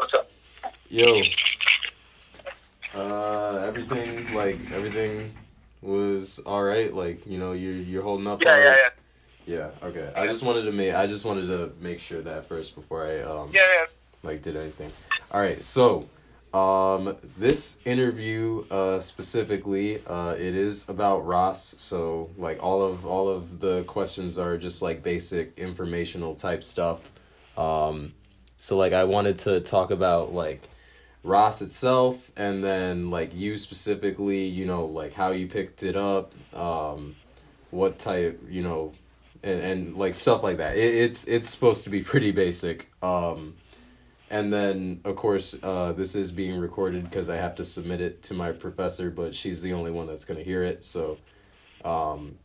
what's up? Yo. Uh, everything like everything was all right. Like you know, you're you're holding up. Yeah, yeah, right? yeah. Yeah. Okay. I just wanted to make I just wanted to make sure that first before I um Yeah, yeah. like did anything. All right. So, um, this interview uh specifically uh it is about Raas. So like all of all of the questions are just like basic informational type stuff. Um, so like I wanted to talk about like Raas itself and then like you specifically, you know, like how you picked it up, um, what type, you know, and, and like stuff like that. It, it's it's supposed to be pretty basic. Um, and then of course uh, this is being recorded because I have to submit it to my professor, but she's the only one that's gonna hear it. So, um,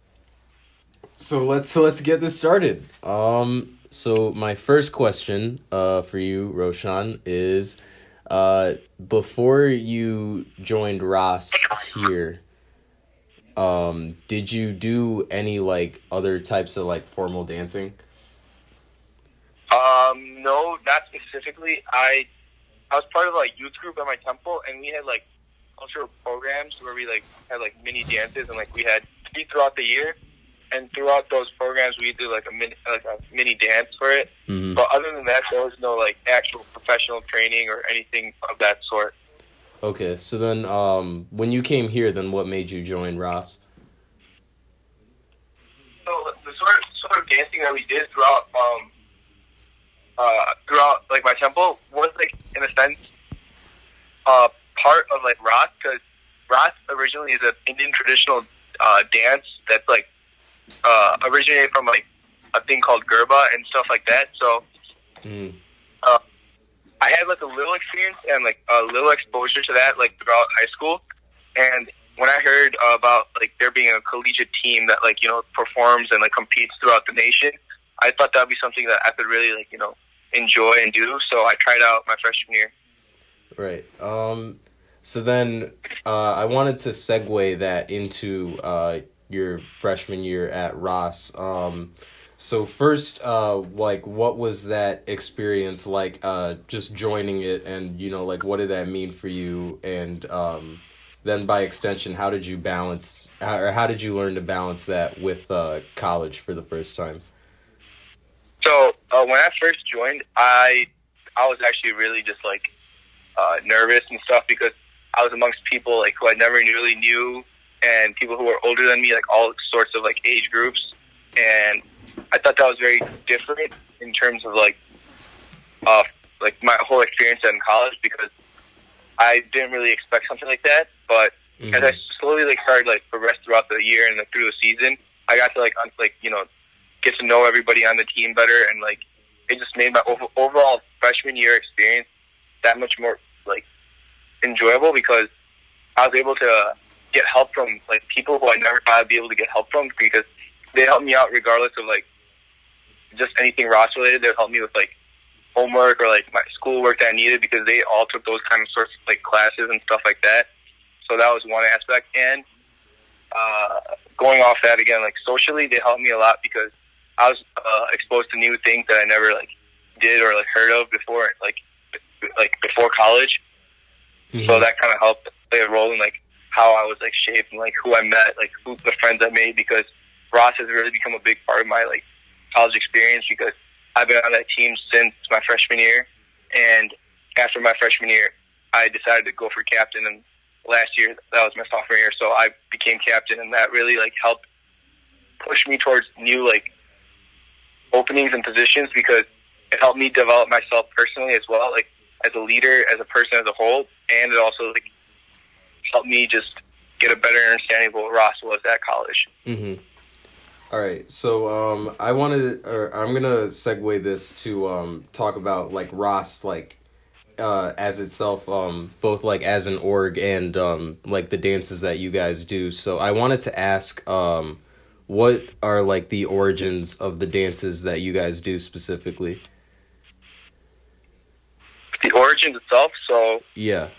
so let's so let's get this started. Um, so my first question uh, for you, Roshan, is uh, before you joined Raas here, um, did you do any like other types of like formal dancing? Um, no, not specifically. I I was part of like youth group at my temple, and we had like cultural programs where we like had like mini dances, and like we had three throughout the year. And throughout those programs, we did like a mini like a mini dance for it. Mm-hmm. But other than that, there was no like actual professional training or anything of that sort. Okay, so then um, when you came here, then what made you join Raas? So the sort of, sort of dancing that we did throughout um uh throughout like my temple was like in a sense uh part of like Raas because Raas originally is an Indian traditional uh dance that's like uh originated from like a thing called Garba and stuff like that. So Mm. I had like a little experience and like a little exposure to that like throughout high school. And when I heard uh, about like there being a collegiate team that like you know performs and like competes throughout the nation, I thought that'd be something that I could really like you know enjoy and do. So I tried out my freshman year. Right. Um, so then uh, I wanted to segue that into uh, your freshman year at Raas. Um, so first, uh, like, what was that experience like? Uh, just joining it, and you know, like, what did that mean for you? And um, then, by extension, how did you balance, or how did you learn to balance that with uh, college for the first time? So uh, when I first joined, I I was actually really just like uh, nervous and stuff because I was amongst people like who I never really knew and people who were older than me, like all sorts of like age groups, and I thought that was very different in terms of like uh like my whole experience in college because I didn't really expect something like that, but as I slowly like started like progress throughout the year and like through the season, I got to like un- like you know get to know everybody on the team better, and like it just made my over- overall freshman year experience that much more like enjoyable because I was able to get help from like people who I never thought I'd be able to get help from because they helped me out regardless of like just anything Raas related. They would help me with like homework or like my schoolwork that I needed because they all took those kind of sorts of like classes and stuff like that. So that was one aspect. And uh, going off that again, like socially, they helped me a lot because I was uh, exposed to new things that I never like did or like heard of before, like like before college. So that kind of helped play a role in like how I was like shaped and like who I met, like who the friends I made because Raas has really become a big part of my like college experience because I've been on that team since my freshman year, and after my freshman year, I decided to go for captain. And last year, that was my sophomore year, so I became captain, and that really like helped push me towards new like openings and positions because it helped me develop myself personally as well, like as a leader, as a person as a whole, and it also like helped me just get a better understanding of what Raas was at college. Mm-hmm. All right, so um, I wanted, or I'm gonna segue this to um, talk about like Raas, like uh, as itself, um, both like as an org and um, like the dances that you guys do. So I wanted to ask, um, what are like the origins of the dances that you guys do specifically? The origins itself, so Yeah.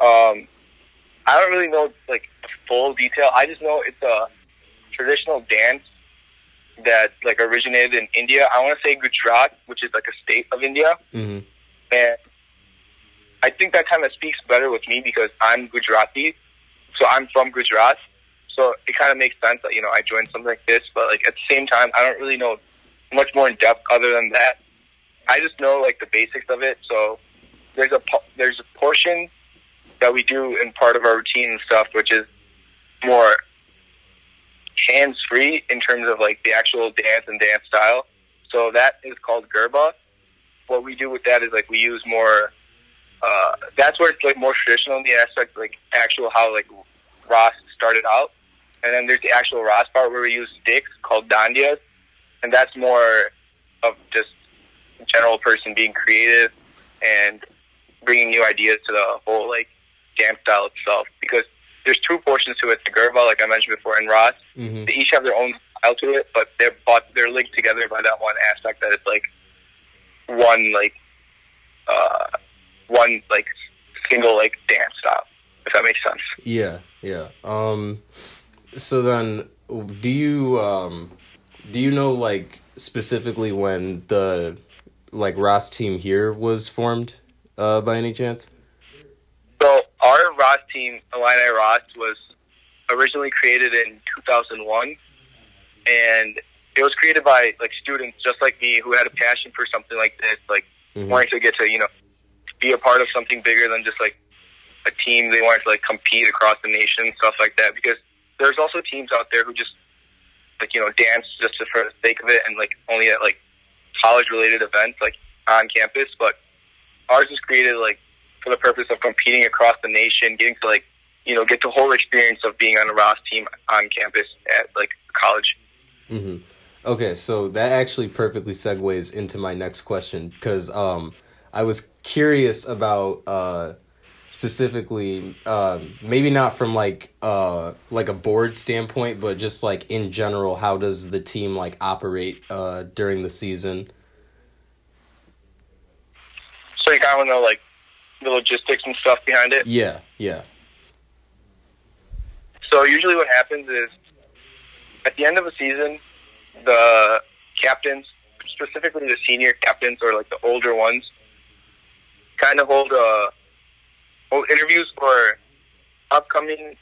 um, I don't really know like the full detail. I just know it's a traditional dance that like originated in India. I want to say Gujarat, which is like a state of India, Mm-hmm. and I think that kind of speaks better with me because I'm Gujarati, so I'm from Gujarat. So it kind of makes sense that you know I joined something like this, but like at the same time, I don't really know much more in depth other than that. I just know like the basics of it. So there's a there's a portion that we do in part of our routine and stuff, which is more hands free in terms of like the actual dance and dance style. So that is called Garba. What we do with that is like we use more. Uh, that's where it's like more traditional in the aspect, like actual how like Raas started out, and then there's the actual Raas part where we use sticks called dandias, and that's more of just general person being creative and bringing new ideas to the whole like dance style itself. Because there's two portions to it: the Garba, like I mentioned before, and Raas. Mm-hmm. They each have their own style to it, but they're bought, they're linked together by that one aspect that it's like one like uh, one like single like dance style. If that makes sense. Yeah, yeah. Um, so then, do you um, do you know like specifically when the like Raas team here was formed uh, by any chance? Team, Illini Raas, was originally created in 2001, and it was created by like students just like me who had a passion for something like this, like mm-hmm. wanting to get to you know be a part of something bigger than just like a team. They wanted to like compete across the nation, stuff like that. Because there's also teams out there who just like you know dance just for the sake of it and like only at like college related events like on campus. But ours was created like for the purpose of competing across the nation, getting to like you know get the whole experience of being on a Raas team on campus at like college. Mm-hmm. Okay, so that actually perfectly segues into my next question because um, I was curious about uh, specifically, um, maybe not from like uh, like a board standpoint, but just like in general, how does the team like operate uh, during the season? So you kind of know like the logistics and stuff behind it. Yeah, yeah. So usually, what happens is at the end of a season, the captains, specifically the senior captains or like the older ones, kind of hold uh, hold interviews for upcoming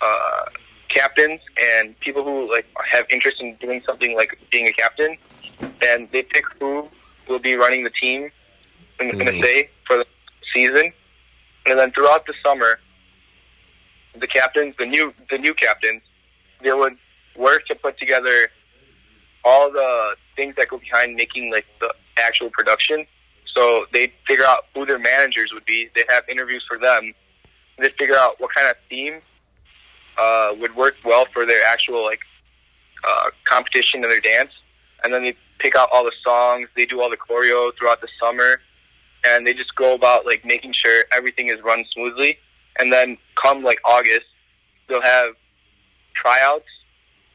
uh, captains and people who like have interest in doing something like being a captain, and they pick who will be running the team in, mm-hmm. in a mm-hmm. say for the season, and then throughout the summer, the captains, the new the new captains, they would work to put together all the things that go behind making like the actual production. So they figure out who their managers would be. They have interviews for them. They figure out what kind of theme uh, would work well for their actual like uh, competition and their dance. And then they pick out all the songs. They do all the choreo throughout the summer, and they just go about like making sure everything is run smoothly. And then come like August, they'll have tryouts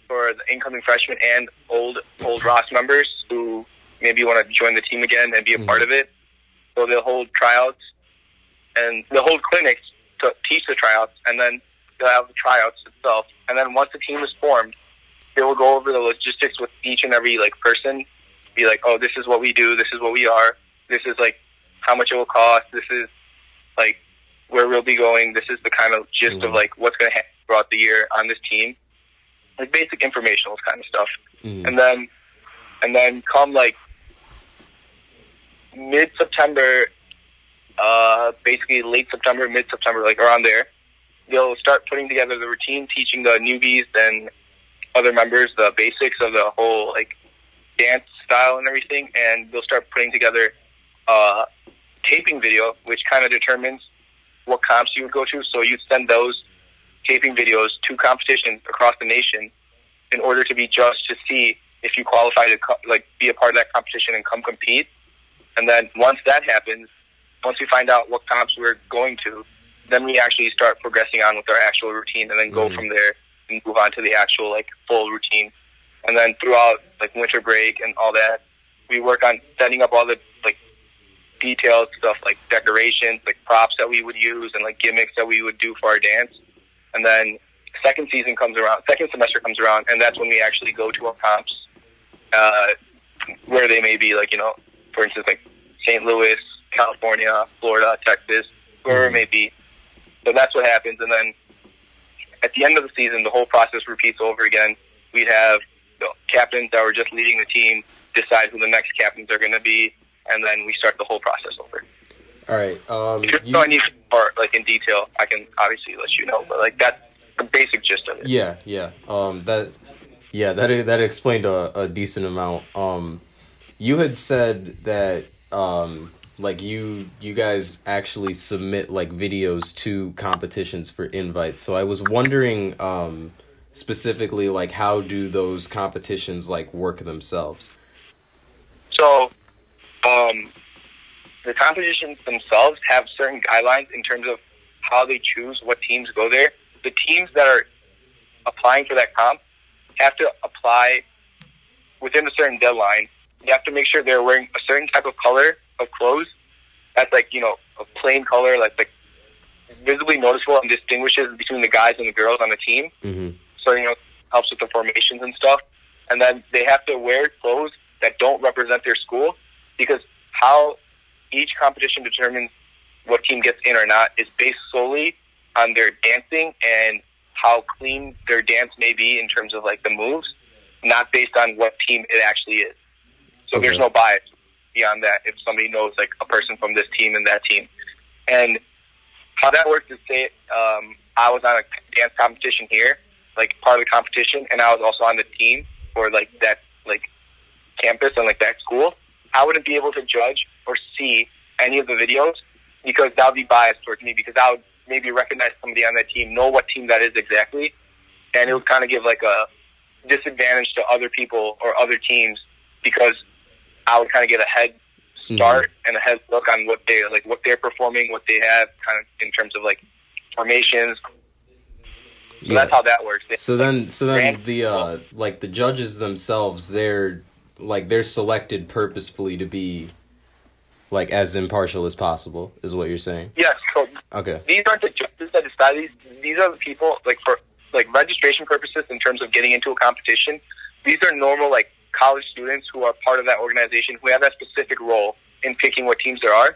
for the incoming freshmen and old old Raas members who maybe want to join the team again and be a mm-hmm. part of it. So they'll hold tryouts and they'll hold clinics to teach the tryouts, and then they'll have the tryouts itself. And then once the team is formed, they will go over the logistics with each and every like person. Be like, oh, this is what we do. This is what we are. This is like how much it will cost. This is like where we'll be going. This is the kind of gist mm-hmm. of like what's going to happen throughout the year on this team like basic informational kind of stuff. Mm. And then and then come like mid September, uh, basically late September, mid September, like around there, they'll start putting together the routine, teaching the newbies and other members the basics of the whole like dance style and everything, and they'll start putting together uh, taping video, which kind of determines what comps you would go to. So you'd send those taping videos to competitions across the nation in order to be judged to see if you qualify to co- like be a part of that competition and come compete. And then once that happens, once we find out what comps we're going to, then we actually start progressing on with our actual routine, and then go mm-hmm. from there and move on to the actual like full routine. And then throughout like winter break and all that, we work on setting up all the like detailed stuff like decorations, like props that we would use, and like gimmicks that we would do for our dance and then second season comes around, second semester comes around, and that's when we actually go to our comps, uh, where they may be like you know, for instance, like St. Louis, California, Florida, Texas, wherever it may be. So that's what happens, and then at the end of the season, the whole process repeats over again. We'd have the captains that were just leading the team decide who the next captains are going to be, and then we start the whole process over. All right. Um, Just you- I need more, like in detail, I can obviously let you know, but like that's the basic gist of it. Yeah, yeah. Um, that, yeah, that that explained a, a decent amount. Um, you had said that um, like you you guys actually submit like videos to competitions for invites. So I was wondering um, specifically like how do those competitions like work themselves? So, um, the competitions themselves have certain guidelines in terms of how they choose what teams go there. The teams that are applying for that comp have to apply within a certain deadline. You have to make sure they're wearing a certain type of color of clothes that's like you know a plain color, like like visibly noticeable and distinguishes between the guys and the girls on the team. Mm-hmm. so you know helps with the formations and stuff. And then they have to wear clothes that don't represent their school because how each competition determines what team gets in or not is based solely on their dancing and how clean their dance may be in terms of like the moves, not based on what team it actually is. So Okay. there's no bias beyond that if somebody knows like a person from this team and that team. And how that works is say um, I was on a dance competition here, like part of the competition, and I was also on the team for like that like campus and like that school. I wouldn't be able to judge or see any of the videos because that would be biased towards me because I would maybe recognize somebody on that team, know what team that is exactly, and it would kind of give like a disadvantage to other people or other teams because I would kind of get a head start and a head look on what they like what they're performing, what they have kind of in terms of like formations. So Yeah. that's how that works. They- So then, so then the uh, like the judges themselves, they're like they're selected purposefully to be like as impartial as possible, is what you're saying. yes, so Okay. these aren't the judges that decide these. These are the people like for like registration purposes in terms of getting into a competition. These are normal like college students who are part of that organization who have that specific role in picking what teams there are.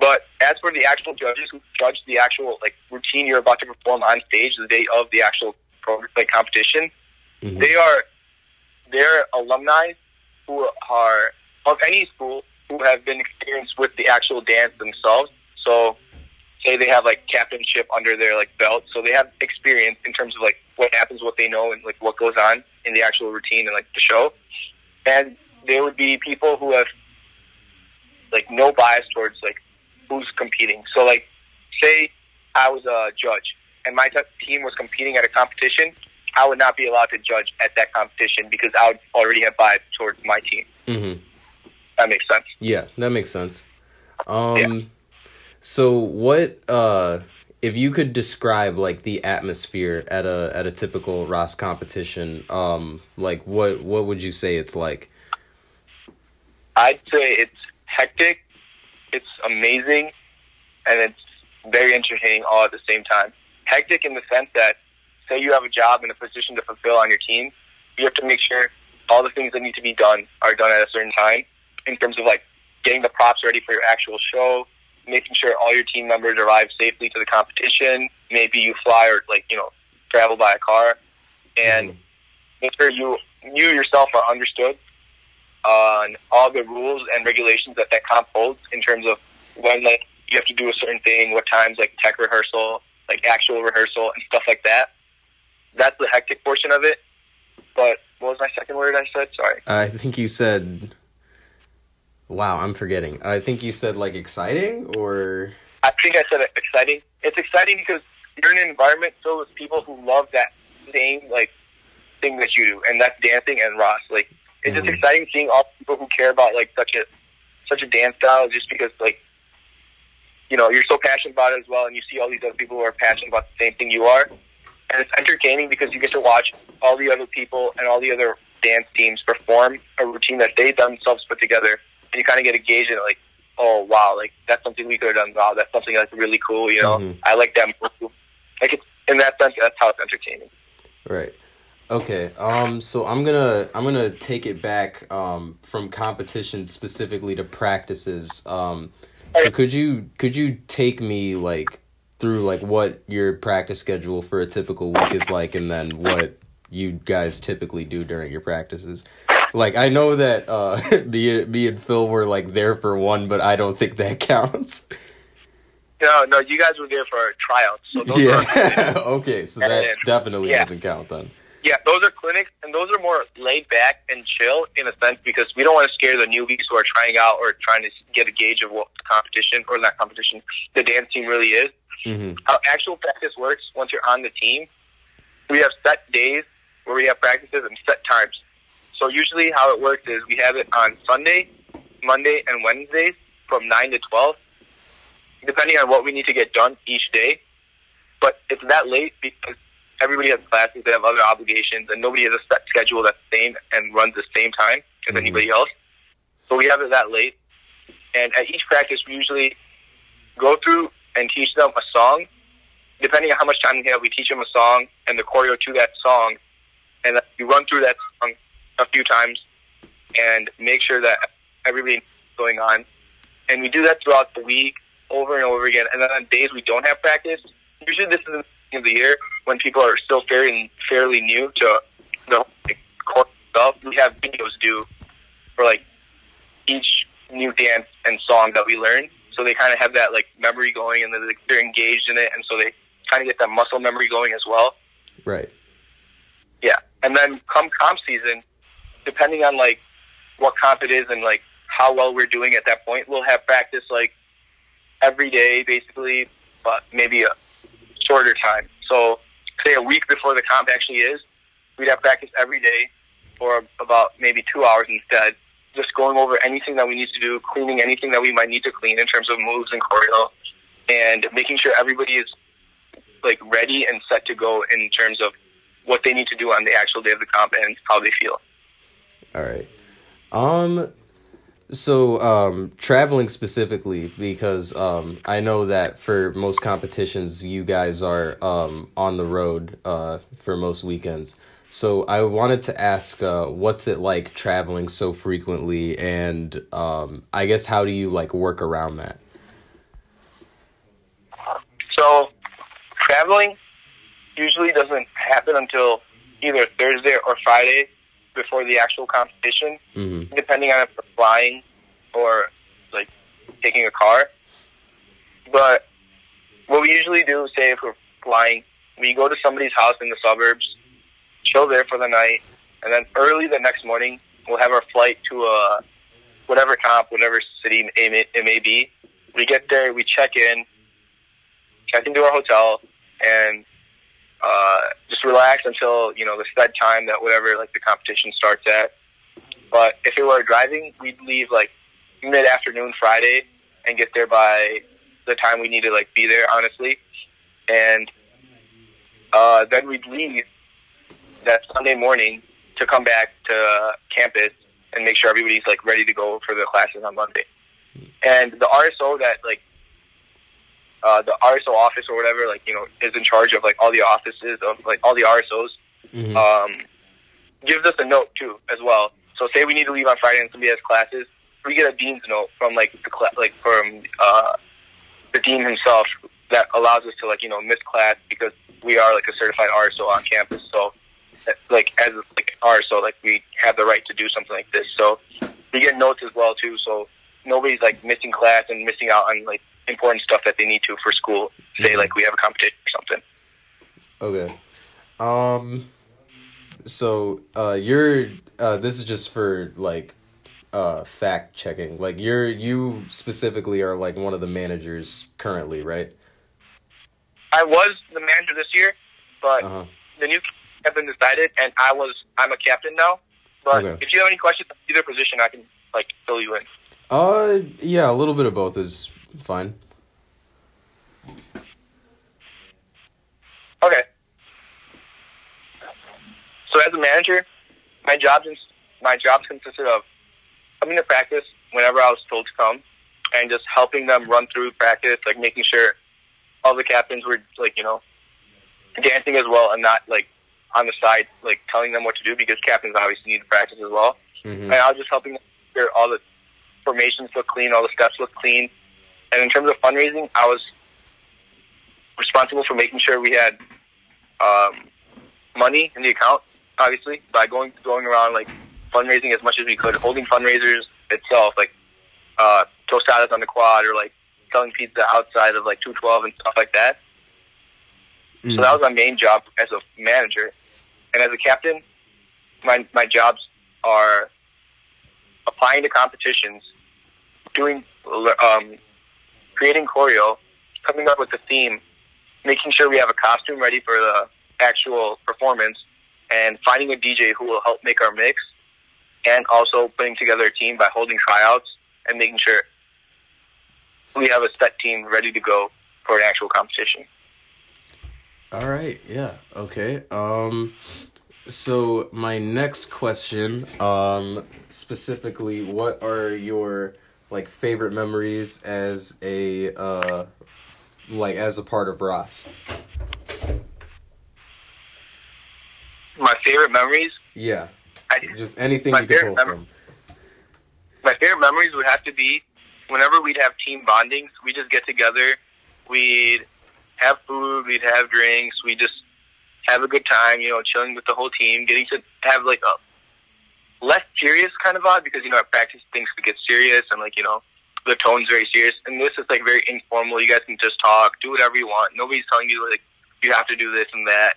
But as for the actual judges who judge the actual like routine you're about to perform on stage the day of the actual pro- like competition, Mhm. they are they're alumni who are of any school who have been experienced with the actual dance themselves. So say they have like captainship under their like belt, so they have experience in terms of like what happens, what they know, and like what goes on in the actual routine and like the show. And there would be people who have like no bias towards like who's competing. So like say I was a judge and my t- team was competing at a competition, I would not be allowed to judge at that competition because I would already have bias towards my team. Mm-hmm. That makes sense. Yeah, that makes sense. Um, so what uh, if you could describe like the atmosphere at a at a typical Raas competition? Um, like what what would you say it's like? I'd say it's hectic, it's amazing, and it's very entertaining all at the same time. Hectic in the sense that, say you have a job and a position to fulfill on your team, you have to make sure all the things that need to be done are done at a certain time in terms of like getting the props ready for your actual show, making sure all your team members arrive safely to the competition. Maybe you fly or like, you know, travel by a car and Mhm. make sure you you yourself are understood on all the rules and regulations that that comp holds in terms of when like you have to do a certain thing, what times like tech rehearsal, like actual rehearsal and stuff like that. That's the hectic portion of it. But what was my second word I said? Sorry. I think you said. Wow, I'm forgetting. I think you said like exciting or. I think I said exciting. It's exciting because you're in an environment filled with people who love that same like thing that you do, and that's dancing and Raas. Like it's Mhm. just exciting seeing all people who care about like such a such a dance style, just because like you know you're so passionate about it as well, and you see all these other people who are passionate about the same thing you are, and it's entertaining because you get to watch all the other people and all the other dance teams perform a routine that they themselves put together, and you kind of get gauge in it, like oh wow, like that's something we could have done. Wow, that's something that's really cool. You know, Mhm. I like that. move. Like it's in that sense, that's how it's entertaining. Right. Okay. Um. So I'm gonna I'm gonna take it back um from competition specifically to practices. Um. so could you could you take me like through like what your practice schedule for a typical week is like, and then what you guys typically do during your practices? Like I know that uh, me me and Phil were like there for one, but I don't think that counts. No, no, you guys were there for tryouts. So those yeah. okay, so that And- definitely yeah. doesn't count then. Yeah, those are clinics, and those are more laid back and chill in a sense because we don't want to scare the newbies who are trying out or trying to get a gauge of what the competition or not competition, the dance team really is. Hmm How actual practice works once you're on the team, we have set days where we have practices and set times. So usually how it works is we have it on Sunday, Monday, and Wednesdays from 9 to 12, depending on what we need to get done each day. But it's that late because everybody has classes, they have other obligations, and nobody has a set schedule that's the same and runs the same time as Mhm. anybody else. So we have it that late. And at each practice, we usually go through and teach them a song. Depending on how much time we have, we teach them a song and the choreo to that song. And we run through that song a few times and make sure that everybody knows what's going on. And we do that throughout the week over and over again. And then on days we don't have practice, usually this is the beginning of the year when people are still fairly, fairly new to the core stuff. We have videos due for like each new dance and song that we learn. So they kind of have that like memory going and they're, they're engaged in it. And so they kind of get that muscle memory going as well. Right. Yeah. And then come comp season, depending on like what comp it is and like how well we're doing at that point, we'll have practice like every day basically, but maybe a shorter time. So say a week before the comp actually is, we'd have practice every day for about maybe two hours instead, just going over anything that we need to do, cleaning anything that we might need to clean in terms of moves and choreo, and making sure everybody is like ready and set to go in terms of what they need to do on the actual day of the comp and how they feel. All right. Um so um traveling specifically because um I know that for most competitions you guys are um on the road uh for most weekends. So I wanted to ask uh what's it like traveling so frequently and um I guess how do you like work around that? So traveling usually doesn't happen until either Thursday or Friday before the actual competition, Mhm. depending on if we're flying or like taking a car. But what we usually do, say if we're flying, we go to somebody's house in the suburbs, chill there for the night, and then early the next morning we'll have our flight to a whatever comp, whatever city it may, it may be. We get there, we check in, check into our hotel, and uh, just relax until you know the set time that whatever like the competition starts at. But if it were driving, we'd leave like mid afternoon Friday and get there by the time we need to like be there, honestly. And uh, then we'd leave that Sunday morning to come back to campus and make sure everybody's like ready to go for the classes on Monday. And the RSO that like uh, the RSO office or whatever, like you know, is in charge of like all the offices of like all the RSOs. Mhm. Um, gives us a note too as well. So say we need to leave on Friday and somebody has classes, we get a dean's note from like the cla- like from uh, the dean himself that allows us to like you know miss class because we are like a certified RSO on campus. So like as like RSO, like we have the right to do something like this. So we get notes as well too. So nobody's like missing class and missing out on like important stuff that they need to for school. Say Mhm. like we have a competition or something. Okay. Um so uh you're uh this is just for like uh fact checking. Like you're you specifically are like one of the managers currently, right? I was the manager this year, but Uh-huh. the new have been decided, and I was I'm a captain now. But Okay. if you have any questions on either position, I can like fill you in. Uh yeah, a little bit of both is fine. Okay. So as a manager, my jobs my jobs consisted of coming to practice whenever I was told to come, and just helping them run through practice, like making sure all the captains were like you know dancing as well, and not like on the side like telling them what to do because captains obviously need to practice as well. Mhm. and I was just helping them make sure all the formations look clean, all the steps look clean, And in terms of fundraising, I was responsible for making sure we had um, money in the account, obviously, by going going around like fundraising as much as we could, holding fundraisers itself, like uh, tostadas on the quad or like selling pizza outside of like 212 and stuff like that. Mm. So that was my main job as a manager. And as a captain, my, my jobs are applying to competitions, doing, um, creating choreo, coming up with the theme, making sure we have a costume ready for the actual performance, and finding a DJ who will help make our mix, and also putting together a team by holding tryouts and making sure we have a set team ready to go for an actual competition. All right. Yeah. Okay. Um so my next question um specifically what are your like favorite memories as a uh like as a part of Raas? My favorite memories? Yeah. I, just anything you can pull from. My favorite memories would have to be whenever we'd have team bondings, we just get together, we'd have food, we'd have drinks, we just have a good time, you know, chilling with the whole team, getting to have like a less serious kind of vibe because, you know, at practice things could get serious and like, you know, the tone's very serious. And this is like very informal. You guys can just talk, do whatever you want. Nobody's telling you like you have to do this and that.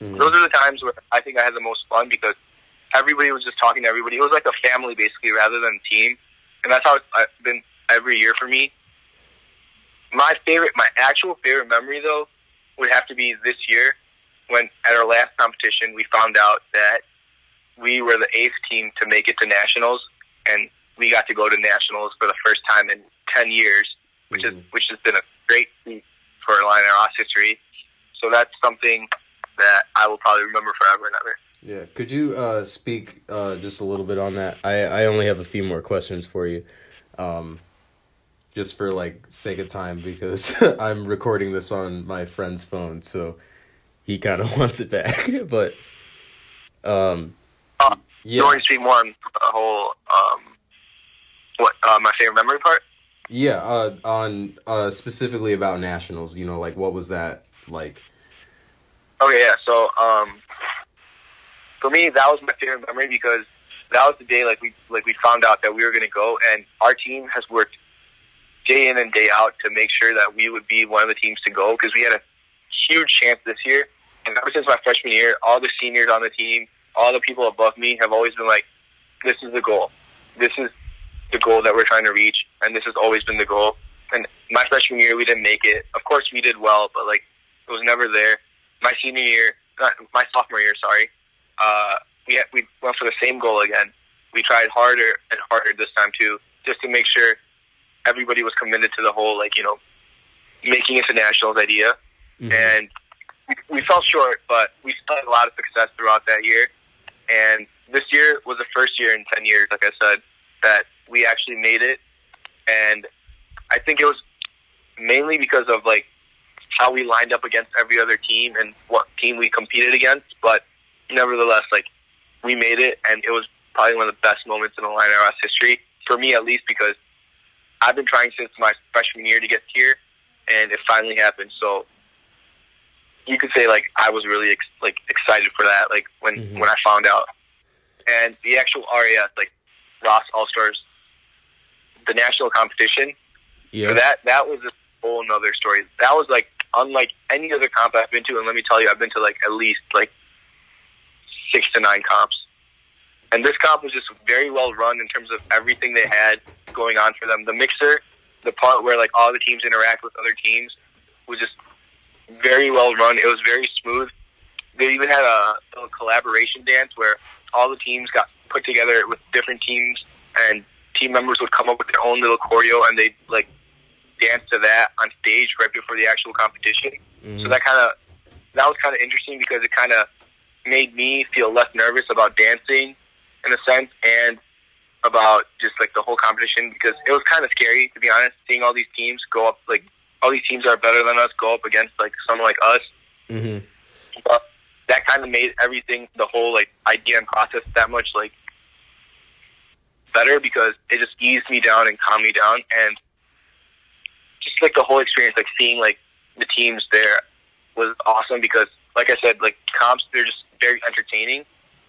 Mm-hmm. Those are the times where I think I had the most fun because everybody was just talking to everybody. It was like a family basically rather than a team and that's how it's been every year for me. My favorite, my actual favorite memory though, would have to be this year when at our last competition we found out that we were the eighth team to make it to nationals, and we got to go to nationals for the first time in ten years, which mm-hmm. is which has been a great feat for Illini Raas history. So that's something that I will probably remember forever and ever. Yeah, could you uh, speak uh, just a little bit on that? I, I only have a few more questions for you, um, just for like sake of time because I'm recording this on my friend's phone, so he kind of wants it back. but um, uh, yeah, you want to speak more on the whole um, what uh, my favorite memory part? Yeah, uh, on uh, specifically about nationals. You know, like what was that like? Okay, yeah. So um, for me, that was my favorite memory because that was the day like we like we found out that we were going to go, and our team has worked day in and day out to make sure that we would be one of the teams to go because we had a huge chance this year. And ever since my freshman year, all the seniors on the team, all the people above me have always been like, "This is the goal. This is the goal that we're trying to reach, and this has always been the goal." And my freshman year, we didn't make it. Of course, we did well, but like it was never there. My senior year, my sophomore year, sorry, uh, we had, we went for the same goal again. We tried harder and harder this time too, just to make sure everybody was committed to the whole like you know making it to nationals idea. Mm-hmm. And we fell short, but we still had a lot of success throughout that year. And this year was the first year in ten years, like I said, that we actually made it. And I think it was mainly because of like how we lined up against every other team and what team we competed against. But nevertheless, like we made it, and it was probably one of the best moments in Illini Raas history for me, at least, because I've been trying since my freshman year to get here, and it finally happened. So you could say like I was really ex- like excited for that, like when mm-hmm. when I found out. And the actual RAS, like Raas All Stars, the national competition, yeah. that that was a whole another story. That was like unlike any other comp I've been to, and let me tell you, I've been to like at least like six to nine comps. And this comp was just very well run in terms of everything they had going on for them. The mixer, the part where like all the teams interact with other teams, was just very well run. It was very smooth. They even had a, little collaboration dance where all the teams got put together with different teams, and team members would come up with their own little choreo, and they like dance to that on stage right before the actual competition. Mm-hmm. So that kind of that was kind of interesting because it kind of made me feel less nervous about dancing in a sense and about just like the whole competition because it was kind of scary to be honest seeing all these teams go up like all these teams are better than us go up against like someone like us mm-hmm. but that kind of made everything the whole like idea and process that much like better because it just eased me down and calmed me down and just like the whole experience, like seeing like the teams there was awesome because, like I said, like comps they're just very entertaining,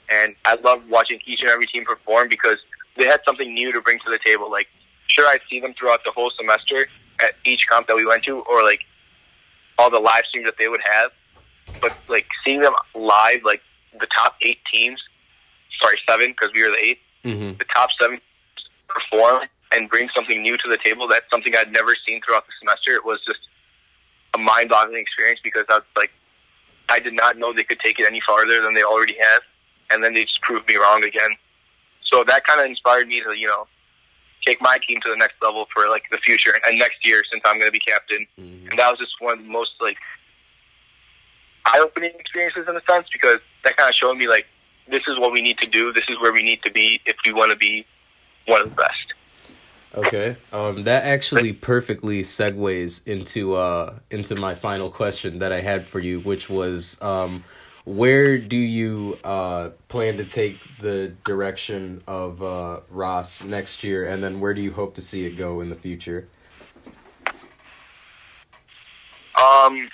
and I love watching each and every team perform because they had something new to bring to the table. Like, sure, I'd see them throughout the whole semester at each comp that we went to, or like all the live streams that they would have, but like seeing them live, like the top eight teams, sorry, seven because we were the 8th Mm-hmm. the top seven perform and bring something new to the table. That's something I'd never seen throughout the semester. It was just a mind-boggling experience because I was like, I did not know they could take it any farther than they already have, and then they just proved me wrong again. So that kind of inspired me to, you know, take my team to the next level for like the future and next year since I'm going to be captain. Mm-hmm. And that was just one of the most like eye-opening experiences in a sense because that kind of showed me like this is what we need to do. This is where we need to be if we want to be one of the best. Okay. Um, that actually perfectly segues into uh into my final question that I had for you, which was um, where do you uh plan to take the direction of uh Raas next year, and then where do you hope to see it go in the future? Um,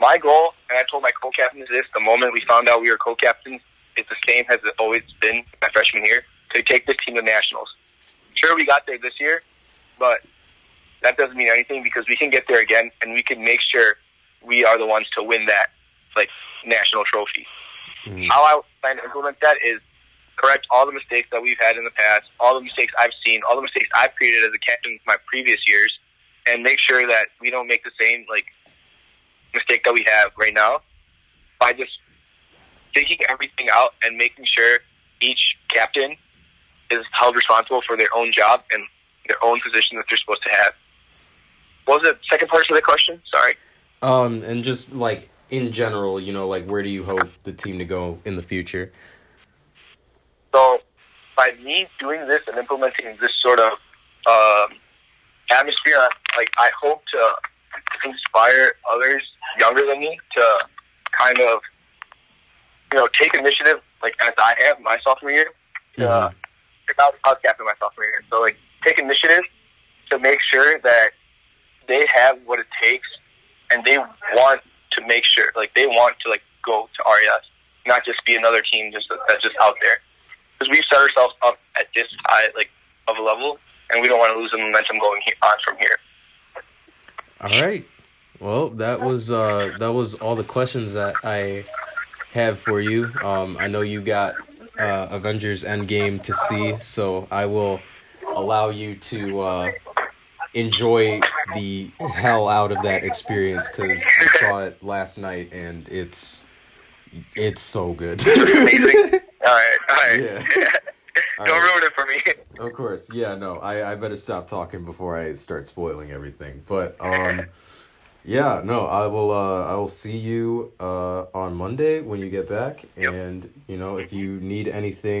my goal, and I told my co-captains this the moment we found out we were co-captains, is the same as it always been my freshman year to take this team to nationals. Sure, we got there this year, but that doesn't mean anything because we can get there again, and we can make sure we are the ones to win that like national trophy. Mhm. How I plan to implement that is correct all the mistakes that we've had in the past, all the mistakes I've seen, all the mistakes I've created as a captain in my previous years, and make sure that we don't make the same like mistake that we have right now by just thinking everything out and making sure each captain is held responsible for their own job and their own position that they're supposed to have. What was the second part of the question? Sorry. Um, and just like in general, you know, like where do you hope the team to go in the future? So, by me doing this and implementing this sort of um, atmosphere, like I hope to inspire others younger than me to kind of, you know, take initiative, like as I have my sophomore year. Was- I was captain my sophomore year, so like take initiative to make sure that they have what it takes, and they want to make sure, like they want to like go to RAS, not just be another team just that's just out there because we've set ourselves up at this high like of a level, and we don't want to lose the momentum going on from here. All right. Well, that was uh that was all the questions that I have for you. Um I know you got uh Avengers Endgame to see, so I will allow you to uh enjoy the hell out of that experience cuz I saw it last night and it's it's so good. Amazing. all right, all right. Yeah. All don't right. ruin it for me. Of course, yeah, no, I, I better stop talking before I start spoiling everything. But um, yeah, no, I will uh, I will see you uh on Monday when you get back, Yep. and you know if you need anything.